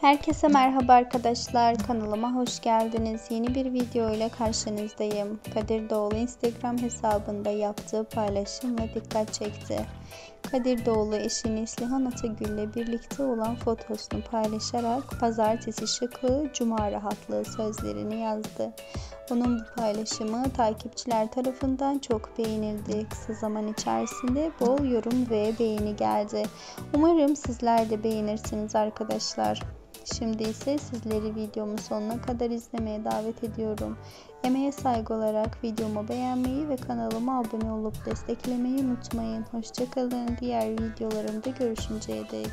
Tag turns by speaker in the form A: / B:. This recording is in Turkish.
A: Herkese merhaba arkadaşlar. Kanalıma hoş geldiniz. Yeni bir video ile karşınızdayım. Kadir Doğulu Instagram hesabında yaptığı paylaşımla dikkat çekti. Kadir Doğulu eşi Neslihan Atagül ile birlikte olan fotosunu paylaşarak pazartesi şıklığı, cuma rahatlığı sözlerini yazdı. Onun bu paylaşımı takipçiler tarafından çok beğenildi. Kısa zaman içerisinde bol yorum ve beğeni geldi. Umarım sizler de beğenirsiniz arkadaşlar. Şimdi ise sizleri videomun sonuna kadar izlemeye davet ediyorum. Emeğe saygı olarak videomu beğenmeyi ve kanalıma abone olup desteklemeyi unutmayın. Hoşçakalın. Diğer videolarımda görüşünceye dek.